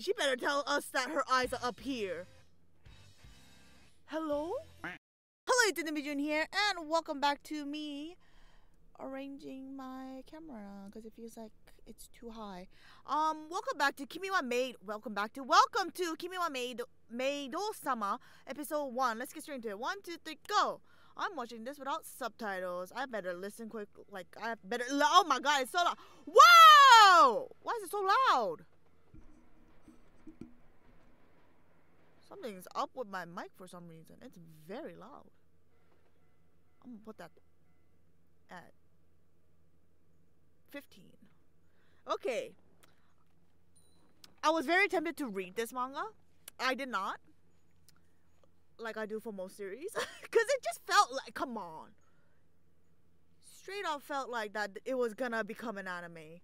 She better tell us that her eyes are up here. Hello? Hello, it's Jun here, and welcome back to me arranging my camera because it feels like it's too high. Um, welcome back to Kimi wa Maid. Welcome back to welcome to Kimi wa Maid Maido Sama episode one. Let's get straight into it. One, two, three, go. I'm watching this without subtitles. I better listen quick. Like I better. Oh my god, it's so loud. Whoa! Why is it so loud? Something's up with my mic for some reason. It's very loud. I'm gonna put that at 15. Okay. I was very tempted to read this manga. I did not. Like I do for most series. Because it just felt like, come on. Straight up felt like that it was gonna become an anime.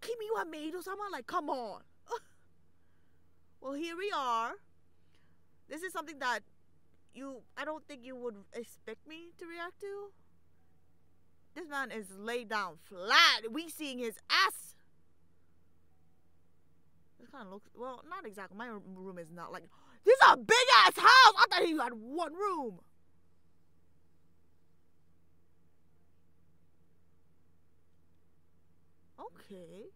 Kimi wa Meido sama, like, come on. Well, here we are. This is something that you, I don't think you would expect me to react to. This man is laid down flat. We seeing his ass. This kind of looks well, not exactly. My room is not like this. Is a big ass house. I thought he had one room. Okay.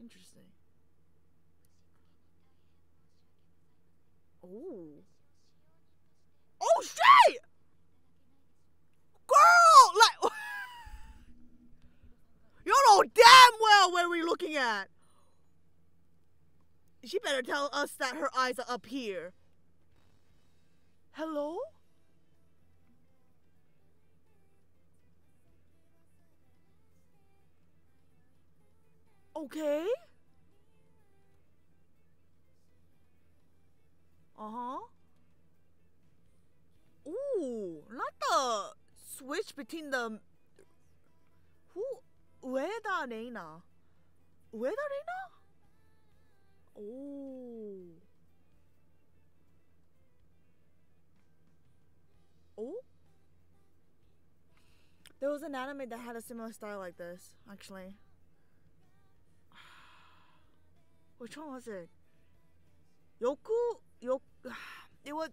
Interesting. Oh. Oh shit! Girl! Like You know damn well where we're looking at. She better tell us that her eyes are up here. Hello? Okay. Uh-huh. Ooh, not the switch between the who Ueda Reina. Ueda Reina? Oh. Oh. There was an anime that had a similar style like this, actually. Which one was it? Yoku Yoku it was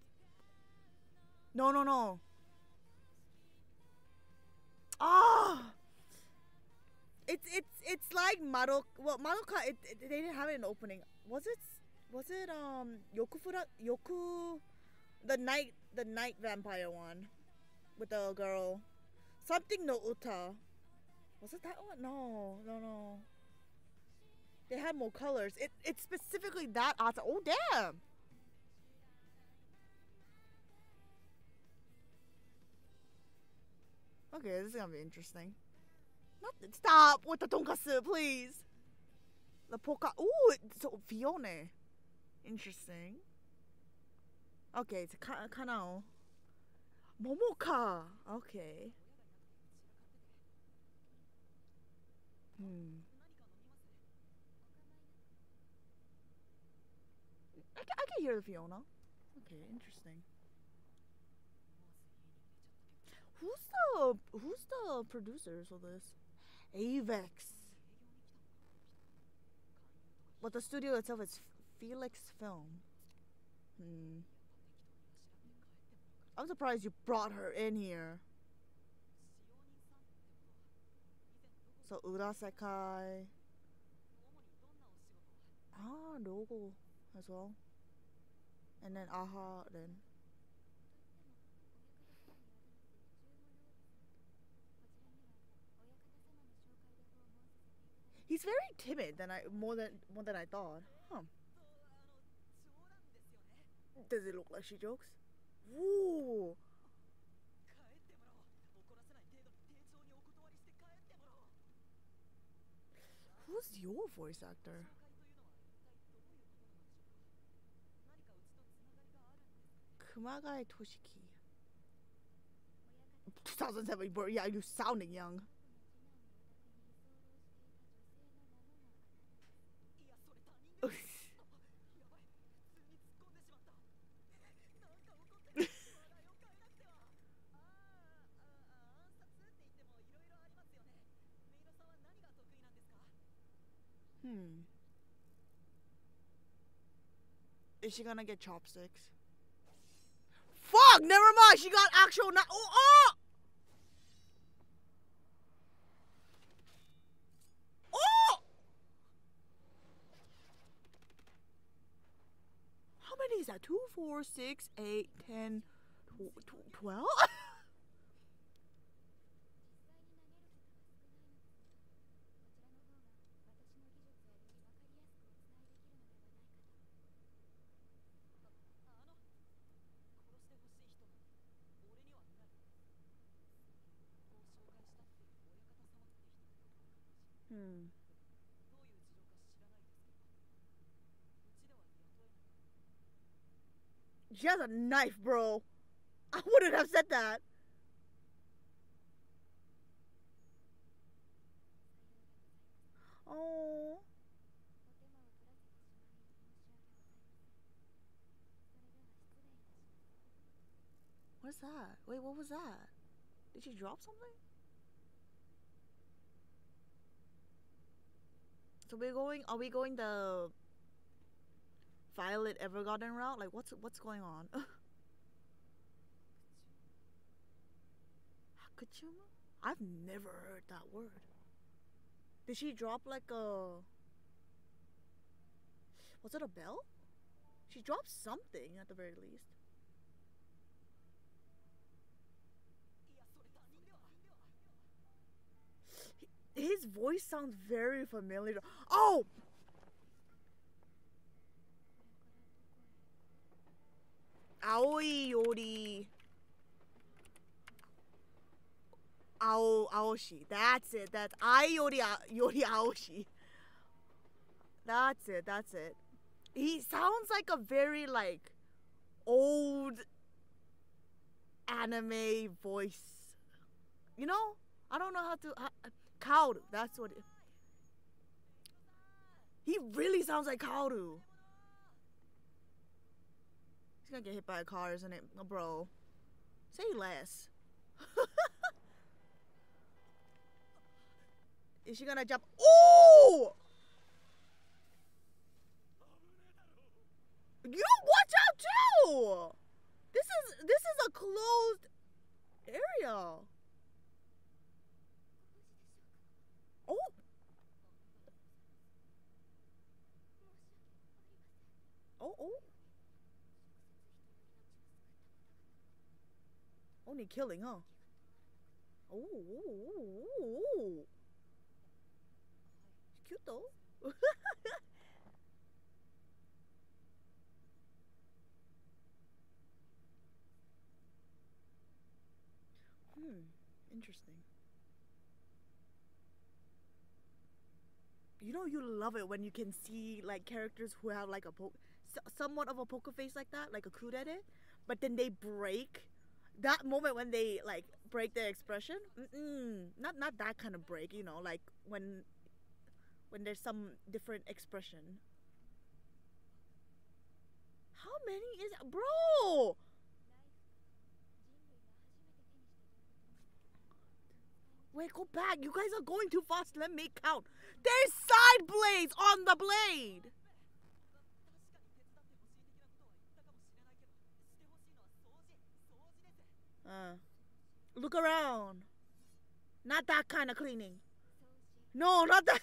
no no no. Ah! It's it's it's like Madoka well Madoka it, it, they didn't have the opening. Was it was it um Yokufura Yoku the night the night vampire one with the girl. Something no Uta. Was it that one? No no no. They had more colors. It it's specifically that art oh damn Okay, this is gonna be interesting. Stop with the tonkatsu, please. The polka. Ooh, so Fiona. Interesting. Okay, it's ka- Kanao. Momoka. Okay. Hmm. I, I can hear the Fiona. Okay, interesting. Who's who's the producers of this? Avex. But the studio itself is Felix Film. Hmm. I'm surprised you brought her in here. So Urasekai. Ah, logo as well. And then Aha then. He's very timid than I more than more than I thought. Huh. Does it look like she jokes? Ooh. Who's your voice actor? Kumagai Toshiki. 2007, bro. Yeah, you're sounding young. Hmm. Is she gonna get chopsticks? Fuck! Never mind. She got actual. Oh, oh! Oh! How many is that? Two, four, six, eight, ten, tw- tw- twelve? Hmm. She has a knife, bro. I wouldn't have said that. Oh. What's that? Wait, what was that? Did she drop something? So we're going. Are we going the Violet Evergarden route? Like, what's what's going on? Hakachuma? I've never heard that word. Did she drop like a? Was it a bell? She dropped something at the very least. His voice sounds very familiar. Oh! Aoi Yori. Ao Aoshi. That's it. That's Ai Yori Yori Aoshi. That's it. That's it. He sounds like a very like old anime voice. You know? I don't know how to. How, Kaoru. That's what it. He really sounds like Kaoru. He's gonna get hit by a car, isn't it? Oh, bro. Say less. Is she gonna jump? Oh! You watch out too! This is this is a closed area. Oh. Oh, oh. Only killing, huh? Oh, oh, oh, oh. Cute though. hmm, interesting. You know you love it when you can see like characters who have like a po- somewhat of a poker face like that, like a kudere, but then they break. That moment when they like break their expression, Mm-mm, not not that kind of break, you know, like when when there's some different expression. How many is bro? Wait, go back. You guys are going too fast. Let me count. There's side blades on the blade. Uh, look around. Not that kind of cleaning. No, not that.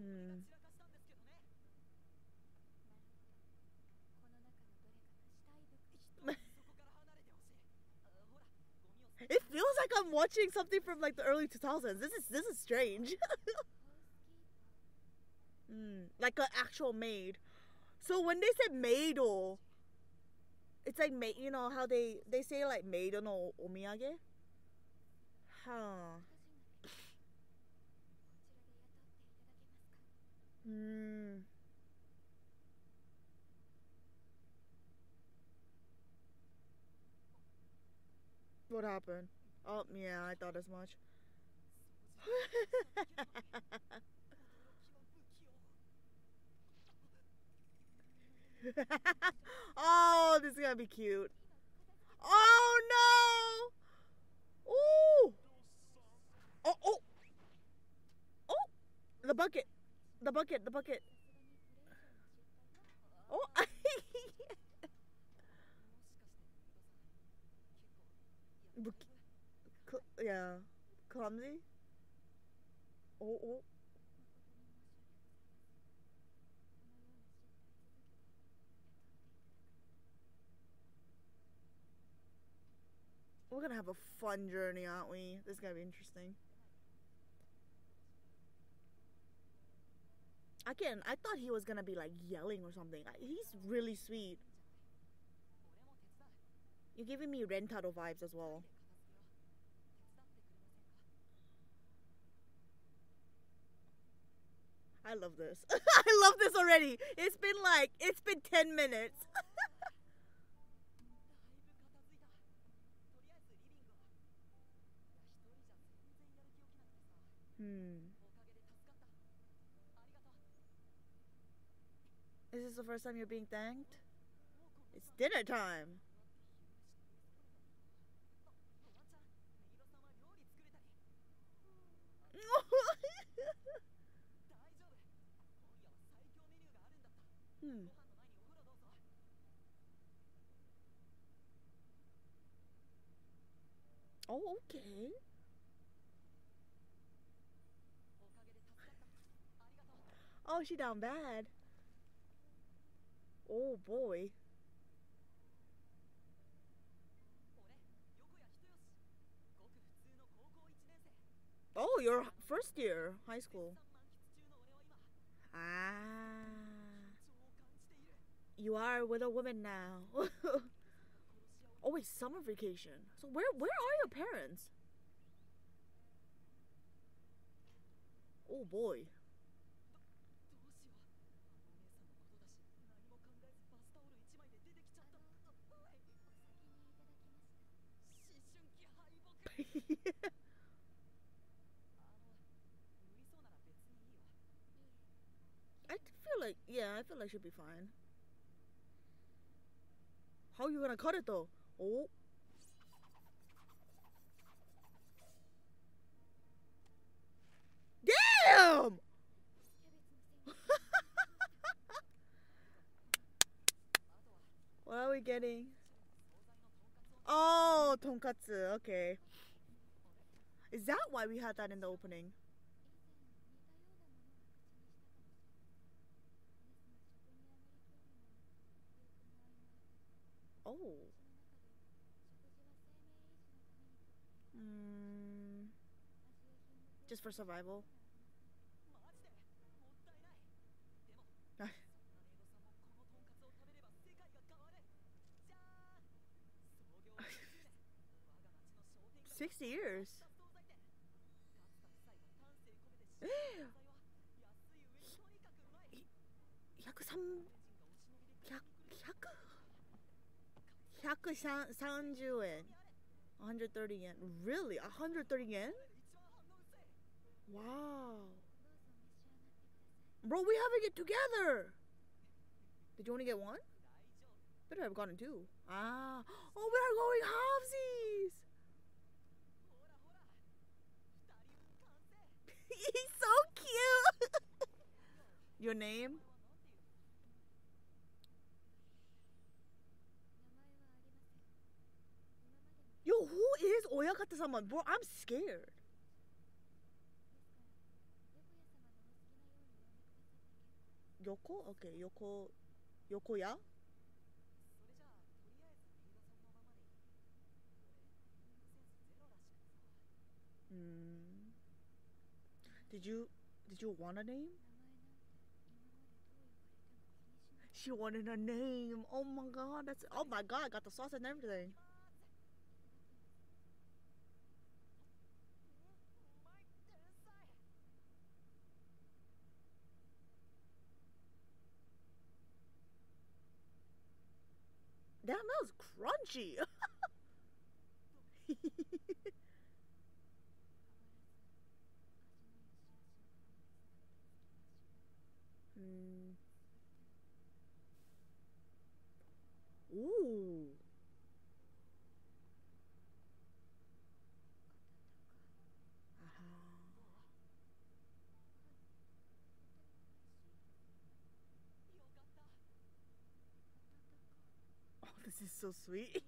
Hmm. It feels like I'm watching something from like the early 2000s. This is this is strange. mm, like an actual maid. So when they said maid or it's like maid, you know how they they say like maid no omiyage? Huh. Hmm. What happened? Oh, yeah, I thought as much. oh, this is gonna be cute. Oh no! Ooh! Oh, oh! Oh! the bucket. The bucket. The bucket. Oh. Yeah. Clumsy. Oh, oh. We're gonna have a fun journey, aren't we? This is gonna be interesting. Again, I thought he was gonna be like yelling or something. He's really sweet. You're giving me Rentaro vibes as well. I love this. I love this already. It's been like it's been 10 minutes. hmm. Is this first time you're being thanked? It's dinner time. hmm. Oh, okay. Oh, she down bad. Oh boy. Oh, you're first year high school. Ah. You are with a woman now. oh wait, summer vacation. So where where are your parents? Oh boy. I feel like yeah, I feel like she'll be fine. How are you gonna cut it though? Oh. Damn! what are we getting? Oh, tonkatsu. Okay. Is that why we had that in the opening? Oh. Mm, just for survival. Sixty years. 130円130 yen really 130 yen wow. Bro we having it together. Did you only get one? Better have gotten two. Ah. Oh we are going halvesies he's so cute. Your name? Yo, who is Oyakata-sama? Bro, I'm scared. Yoko? Okay, Yoko. Yokoya? Hmm. Did you did you want a name? She wanted a name. Oh my god, that's oh my god, I got the sauce and everything. That smells crunchy. Hmm. Ooh. is so sweet.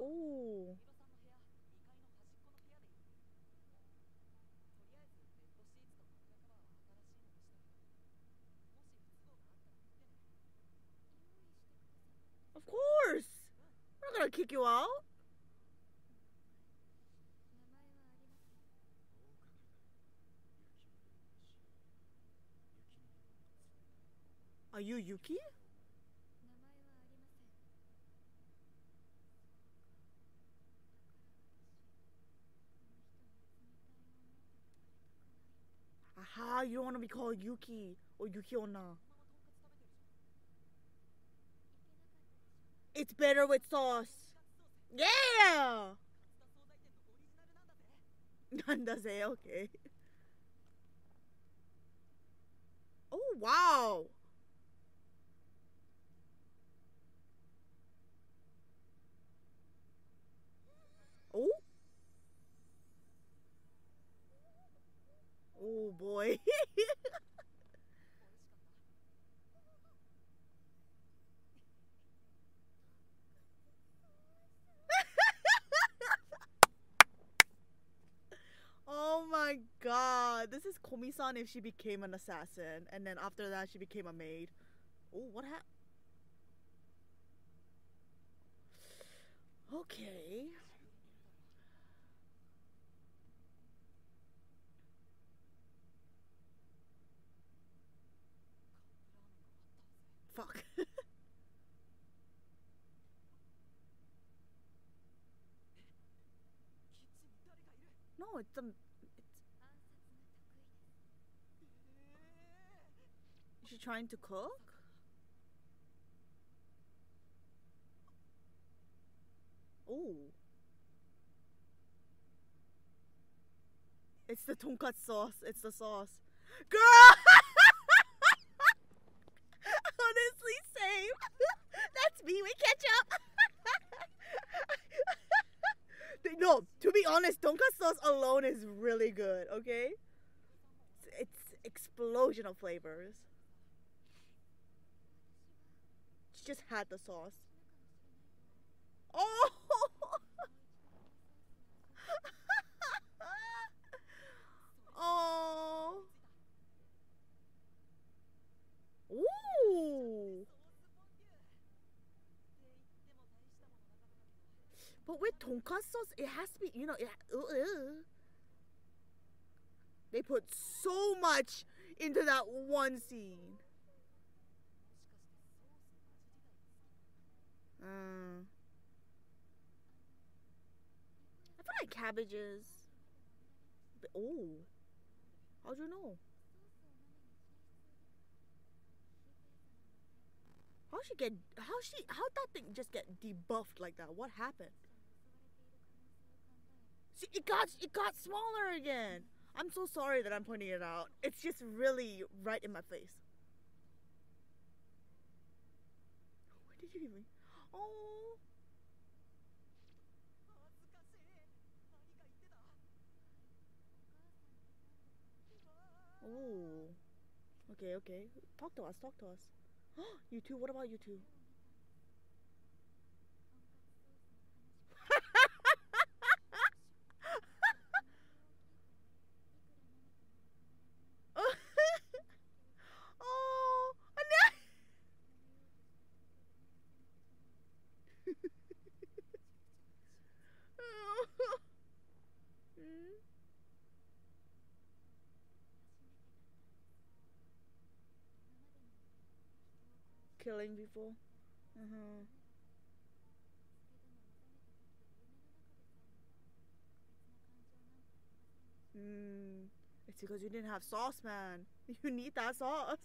oh. Of course. I'm not gonna kick you out. Are are you Yuki? Aha, you don't want to be called Yuki or Yuki Onna. It's better with sauce. Yeah! Nandaze, okay. Oh, wow. Boy. oh my god. This is Komi-san if she became an assassin and then after that she became a maid. Oh, what happened? Okay. Fuck. no, it's um, it's. Is she trying to cook? Oh. It's the tonkatsu sauce. It's the sauce. Girl! Honestly, same. That's me with ketchup. no, to be honest, tonkatsu sauce alone is really good, okay? It's, it's explosion of flavors. She just had the sauce. Oh! oh! Ooh! But with tonkatsu sauce, it has to be, you know, it, uh, uh. they put so much into that one scene. Uh, I feel like cabbages. Oh, how'd you know? How she get? How she? How that thing just get debuffed like that? What happened? It got it got smaller again. I'm so sorry that I'm pointing it out. It's just really right in my face. Where did you even? Oh. Oh. Okay, okay. Talk to us. Talk to us. you two. What about you two? oh, no. Killing people. Uh-huh. Mm. It's because you didn't have sauce, man. You need that sauce.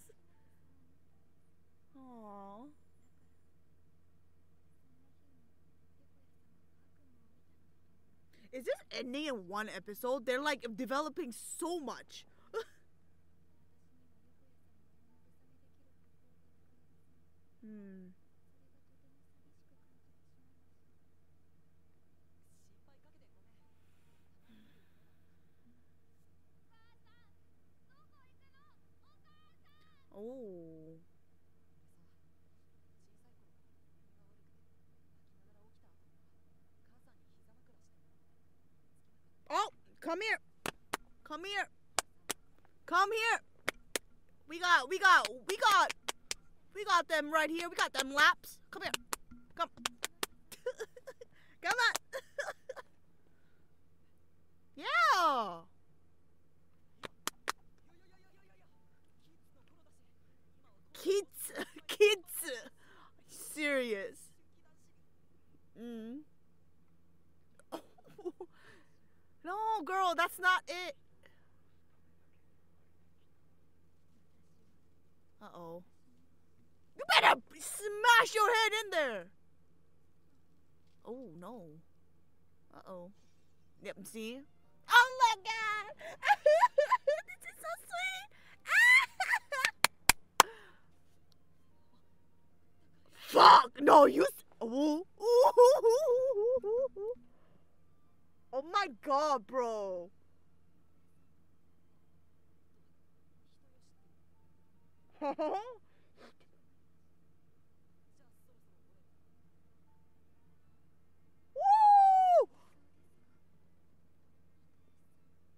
Aww. Is this ending in one episode? They're like developing so much. hmm. Oh. Come here. Come here. Come here. We got, we got, we got, we got them right here. We got them laps. Come here. Come. Come on. yeah. Kids, kids. Serious. Mm. No, girl, that's not it. Uh oh. You better smash your head in there. Oh no. Uh oh. Yep, see? Oh my god! this is so sweet! Fuck! No, you. S- Ooh. Oh my god, bro. Woo!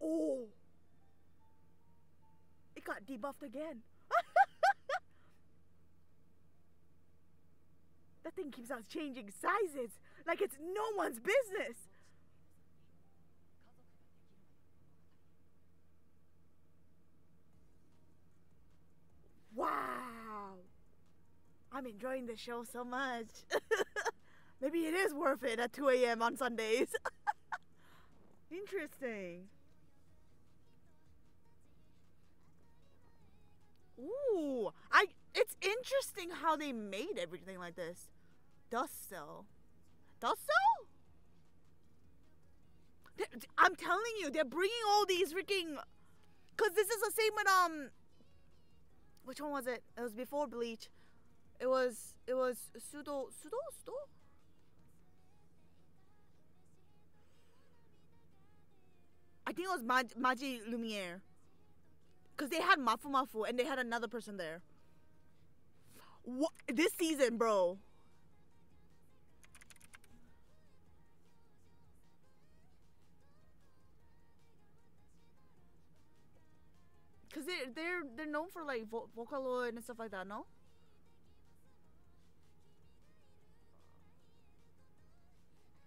Oh. It got debuffed again. that thing keeps on changing sizes like it's no one's business. Wow. I'm enjoying the show so much. Maybe it is worth it at 2 a.m. on Sundays. Interesting. Ooh, I. It's interesting how they made everything like this. Dust cell. Dust cell? I'm telling you, they're bringing all these freaking. Cause this is the same with um. Which one was it? It was before Bleach. It was. It was pseudo. Pseudo. Pseudo. I think it was Maj- Maji Lumiere. Because they had Mafu Mafu and they had another person there. What? This season, bro. Cause they're they're they're known for like vo- Vocaloid and stuff like that, no?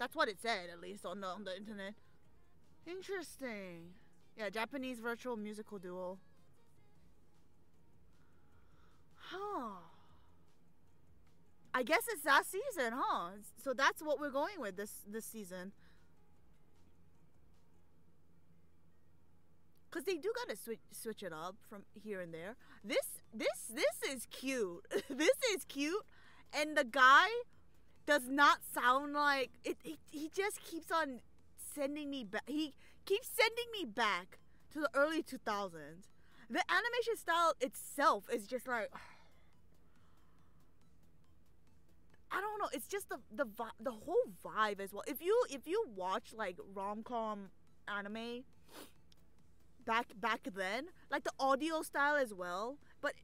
That's what it said, at least on the on the internet. Interesting. Yeah, Japanese virtual musical duo. Huh. I guess it's that season, huh? So that's what we're going with this this season. Cause they do gotta switch switch it up from here and there. This this this is cute. this is cute, and the guy does not sound like it. He, just keeps on sending me back. He keeps sending me back to the early 2000s. The animation style itself is just like I don't know. It's just the the the whole vibe as well. If you if you watch like rom com anime back back then, like the audio style as well. But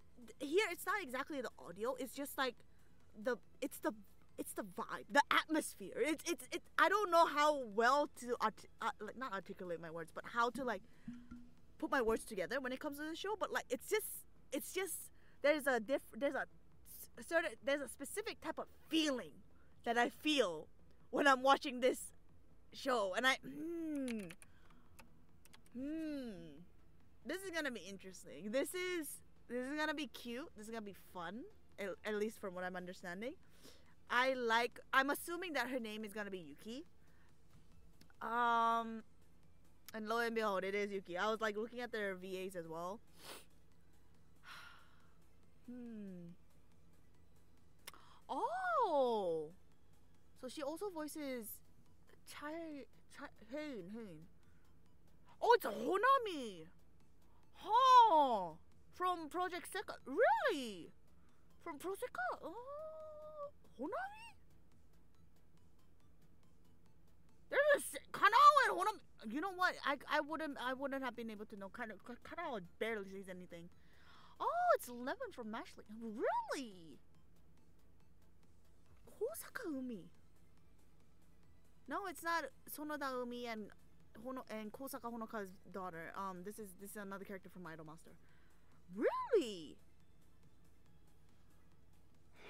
here it's not exactly the audio. It's just like the it's the it's the vibe, the atmosphere. It's it's it. I don't know how well to art, uh, like not articulate my words, but how to like put my words together when it comes to the show. But like it's just it's just there's a diff there's a certain there's a specific type of feeling that I feel when I'm watching this show, and I hmm hmm this is gonna be interesting. This is this is gonna be cute. This is gonna be fun, at, at least from what I'm understanding. I like. I'm assuming that her name is gonna be Yuki. Um, and lo and behold, it is Yuki. I was like looking at their VAs as well. hmm. Oh, so she also voices Chai Chai Hoon Hoon. Oh, it's Honami. Huh. From Project Sekai. Really? From Project Sekai? Oh, Honami? There's a Kanao and. You know what? I, I wouldn't I wouldn't have been able to know. Kind of barely says anything. Oh, it's Eleven from Mashle. Really? Hosaka Umi. No, it's not Sonoda Umi and Hono and Kosaka Honoka's daughter. Um, this is this is another character from Idol Master. Really?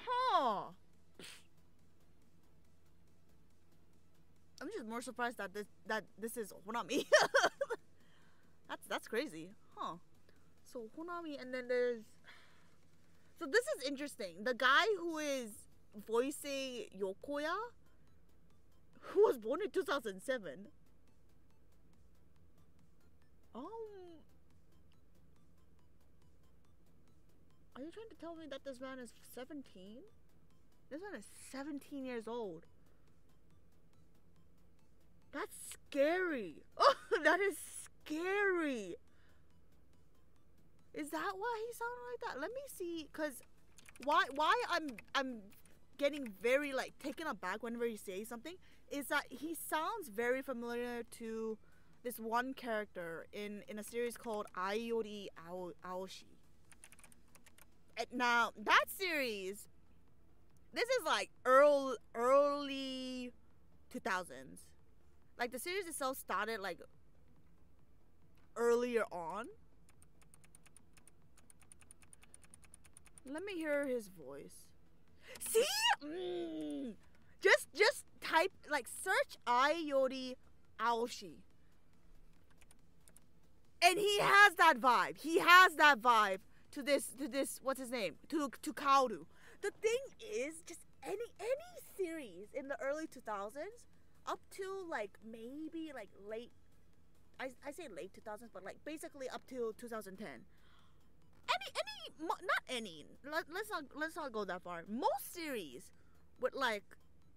Huh. Just more surprised that this that this is Honami. that's that's crazy, huh? So Honami, and then there's. So this is interesting. The guy who is voicing Yokoya, who was born in 2007. Um, are you trying to tell me that this man is 17? This man is 17 years old. That's scary. Oh, that is scary. Is that why he sounded like that? Let me see, cause why why I'm I'm getting very like taken aback whenever he says something is that he sounds very familiar to this one character in in a series called Ai Yori Ao- Aoshi. Now that series, this is like early early 2000s. Like the series itself started like earlier on. Let me hear his voice. See? Mm. Just just type like search Ai Yori Aoshi. And he has that vibe. He has that vibe to this to this what's his name? To to Kaoru. The thing is just any any series in the early 2000s up to like maybe like late I, I say late 2000s but like basically up to 2010 any any not any let, let's not let's not go that far. Most series with like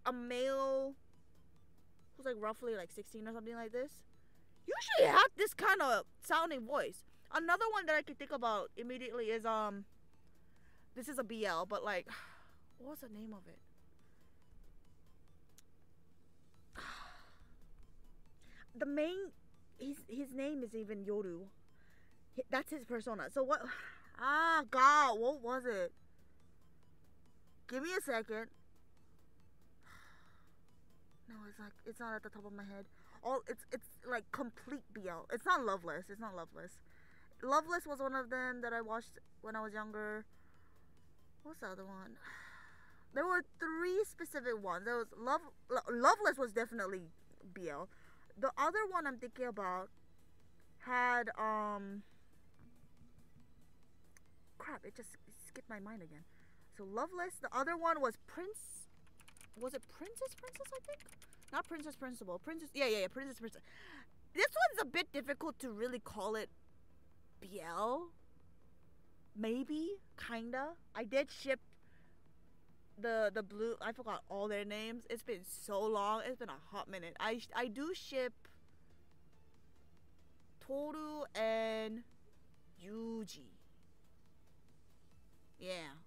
a male who's like roughly like 16 or something like this usually have this kind of sounding voice. Another one that i could think about immediately is um this is a bl but like what's the name of it the main his his name is even yoru. That's his persona. So what ah god what was it? Give me a second. No it's like it's not at the top of my head. All it's it's like complete bl it's not loveless. It's not loveless. Loveless was one of them that i watched when i was younger. What's the other one? There were three specific ones. There was love Lo- loveless was definitely bl the other one i'm thinking about had um crap it just skipped my mind again. So loveless the other one was prince was it princess princess i think? Not princess principal princess yeah yeah yeah princess princess. This one's a bit difficult to really call it bl maybe kinda. I did ship the the blue i forgot all their names it's been so long it's been a hot minute i i do ship toru and yuji yeah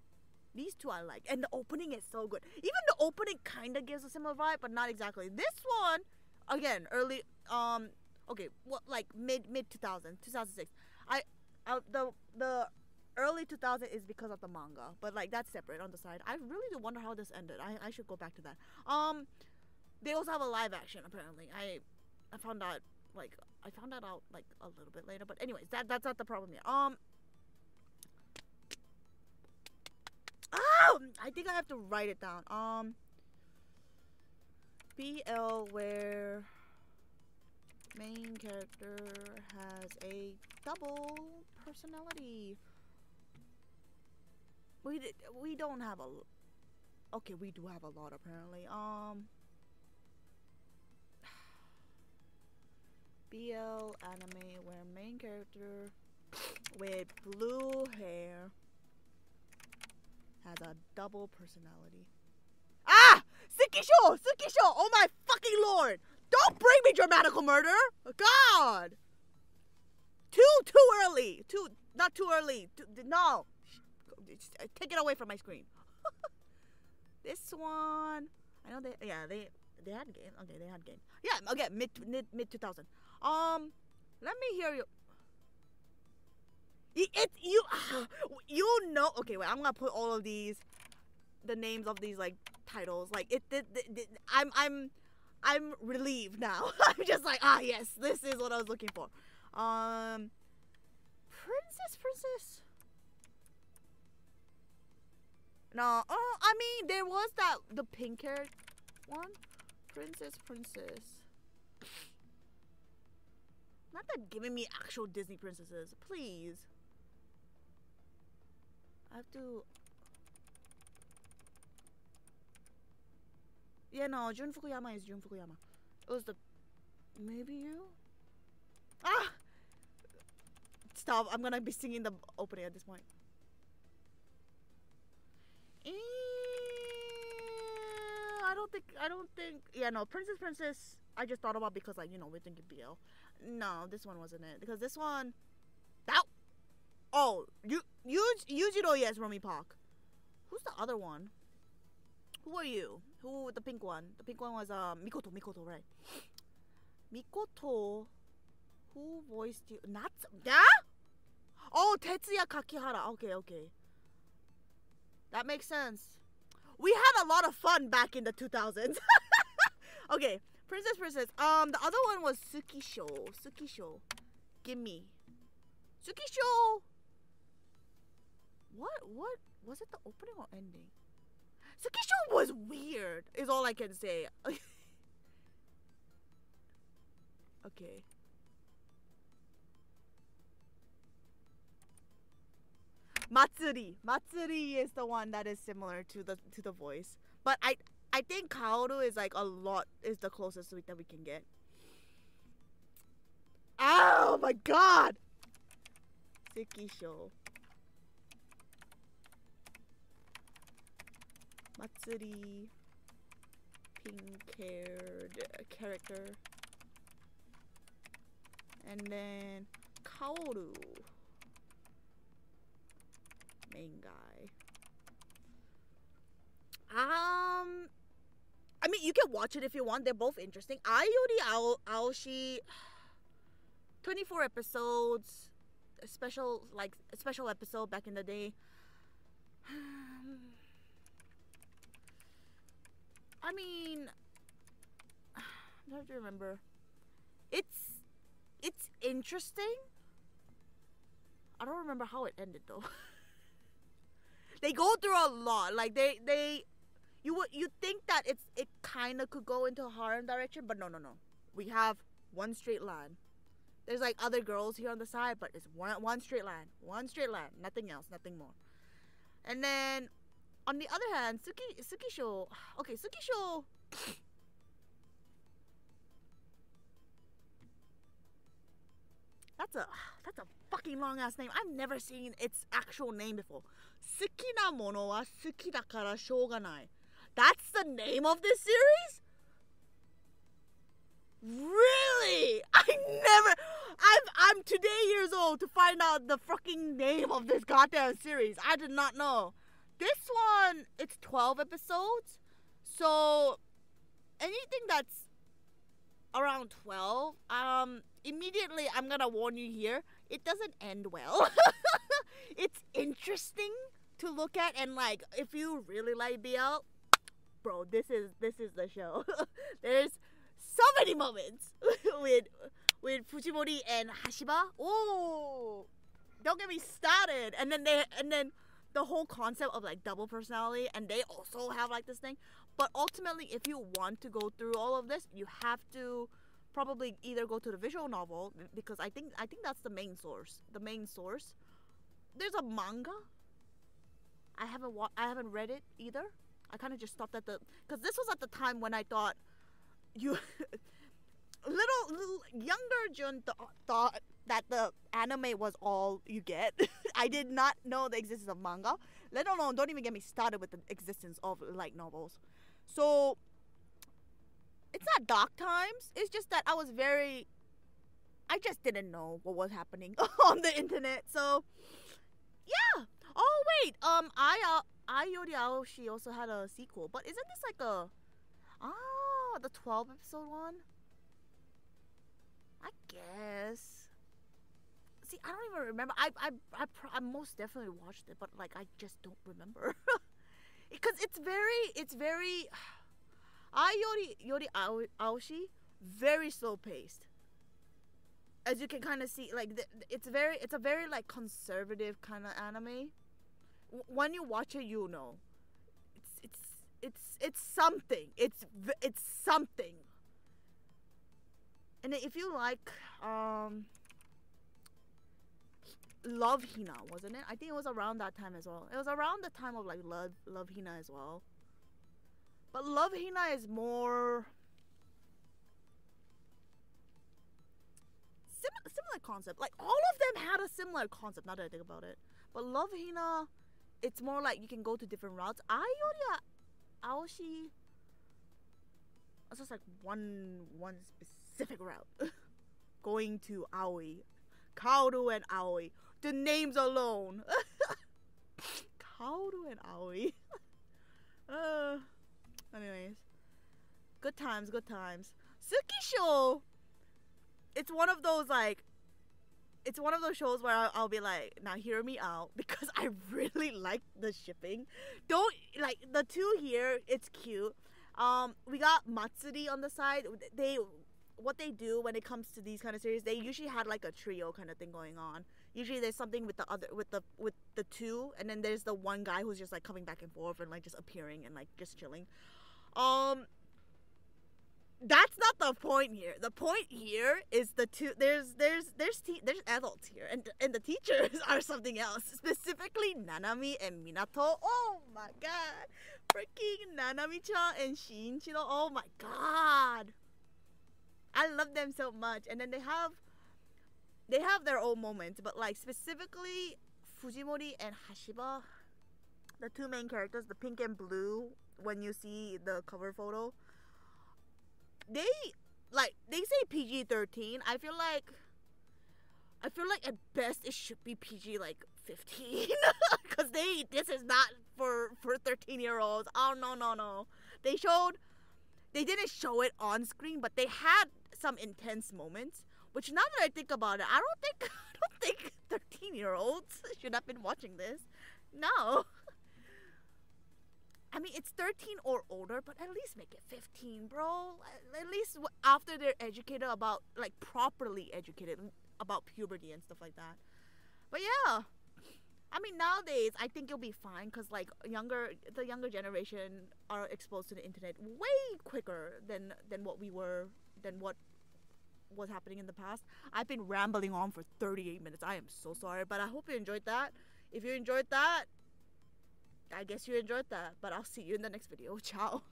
these two I like, and the opening is so good. Even the opening kind of gives a similar vibe, but not exactly. This one, again, early, um, okay, what like mid mid 2000, 2006. I, I the the early 2000 is because of the manga, but like that's separate on the side. I really do wonder how this ended. I I should go back to that. Um, they also have a live action apparently. I I found out like I found that out like a little bit later, but anyways, that that's not the problem here. Um. Oh, I think I have to write it down. Um, BL where main character has a double personality. We we don't have a. Okay, we do have a lot apparently. Um. BL anime where main character with blue hair has a double personality. Ah! Sukisho! Sukisho! Oh my fucking lord! Don't bring me dramatical murder! God! Too, too early! Too, not too early. Too, no! Take it away from my screen. this one, I know they, yeah, they, they had game. Okay, they had game. Yeah, okay, mid, mid, mid 2000. Um, let me hear you. It, it you you know okay wait I'm gonna put all of these the names of these like titles like it, it, it, it I'm I'm I'm relieved now. I'm just like, ah, yes, this is what I was looking for. Um, princess, princess. No, oh, I mean, there was that the pink hair one, princess, princess. Not that giving me actual Disney princesses, please. I have to. Yeah, no, Jun Fukuyama is Jun Fukuyama. It was the. Maybe you? Ah! Stop, I'm gonna be singing the opening at this point. Eh, I don't think. I don't think. Yeah, no, Princess Princess. I just thought about because, like, you know, we're thinking BL. No, this one wasn't it. Because this one. That. Oh, you. Yuj, Yujiro, yes, Romi Park. Who's the other one? Who are you? Who the pink one? The pink one was um Mikoto. Mikoto, right? Mikoto. Who voiced you? Not yeah. Oh, Tetsuya Kakihara. Okay, okay. That makes sense. We had a lot of fun back in the 2000s. okay, Princess Princess. Um, the other one was Sukisho. Sukisho. Gimme. Sukisho. What? What? Was it the opening or ending? Sukisho was weird, is all I can say. okay. Matsuri. Matsuri is the one that is similar to the to the voice. But I I think Kaoru is like a lot is the closest to that we can get. Oh my god! Sukisho. Matsuri. Pink haired character. And then Kaoru. Main guy. Um I mean you can watch it if you want. They're both interesting. Ai Yori Ao Aoshi 24 episodes. A special like a special episode back in the day. I mean, I have to remember. It's it's interesting. I don't remember how it ended though. they go through a lot. Like they they you would you think that it's it kind of could go into a harem direction, but no no no. We have one straight line. There's like other girls here on the side, but it's one one straight line, one straight line, nothing else, nothing more. And then on the other hand, Suki Sukisho. Okay, Sukisho. That's a that's a fucking long ass name. I've never seen its actual name before. Suki na mono wa suki dakara shoganai. That's the name of this series? Really? I never I'm I'm today years old to find out the fucking name of this goddamn series. I did not know. This one, it's 12 episodes. So anything that's around 12, um, immediately I'm gonna warn you here, it doesn't end well. it's interesting to look at and like if you really like BL, bro, this is this is the show. There's so many moments with with Fujimori and Hashiba. Oh, don't get me started. And then they and then the whole concept of like double personality and they also have like this thing but ultimately if you want to go through all of this you have to probably either go to the visual novel because i think i think that's the main source the main source there's a manga i haven't wa- i haven't read it either i kind of just stopped at the because this was at the time when i thought you little, little younger jun th- thought that the anime was all you get. I did not know the existence of manga. Let alone, don't even get me started with the existence of light novels. So, it's not dark times. It's just that I was very. I just didn't know what was happening on the internet. So, yeah. Oh wait, um, I uh, Ai Yori Aoshi also had a sequel, but isn't this like a ah the twelve episode one? I guess. See, I don't even remember. I I I, I most definitely watched it, but like I just don't remember. because it's very it's very Ai Yori Yori Ao- Aoshi, very slow paced. As you can kind of see, like it's very, it's a very like conservative kind of anime. W- when you watch it, you know, it's it's it's it's something. It's it's something. And if you like, um, Love Hina, wasn't it? I think it was around that time as well. It was around the time of like Love Love Hina as well. But Love Hina is more similar similar concept. Like all of them had a similar concept. Now that I think about it, but Love Hina, it's more like you can go to different routes. Ai Yori Aoshi, it's just like one one specific route, going to Aoi, Kaoru and Aoi. The names alone. Kaoru and Aoi. uh, anyways, good times, good times. Sukisho. It's one of those like. It's one of those shows where I'll, I'll be like, now hear me out because I really like the shipping. Don't like the two here. It's cute. Um, we got Matsuri on the side. They what they do when it comes to these kind of series, they usually had like a trio kind of thing going on. Usually there's something with the other with the with the two, and then there's the one guy who's just like coming back and forth and like just appearing and like just chilling. Um, that's not the point here. The point here is the two. There's there's there's te- there's adults here, and and the teachers are something else. Specifically, Nanami and Minato. Oh my god, freaking Nanami-chan and Shinichiro. Oh my god. I love them so much. And then they have they have their own moments, but like specifically Fujimori and Hashiba, the two main characters, the pink and blue, when you see the cover photo, they like they say PG thirteen. I feel like I feel like at best it should be PG like fifteen, because they this is not for for thirteen year olds. Oh no no no! They showed they didn't show it on screen, but they had some intense moments. Which now that I think about it, I don't think I don't think thirteen year olds should have been watching this. No. I mean, it's 13 or older, but at least make it 15, bro. At least after they're educated about, like, properly educated about puberty and stuff like that. But yeah, I mean, nowadays I think you'll be fine because, like, younger the younger generation are exposed to the internet way quicker than than what we were than what was happening in the past. I've been rambling on for 38 minutes. I am so sorry, but I hope you enjoyed that. If you enjoyed that, I guess you enjoyed that, but I'll see you in the next video. Ciao.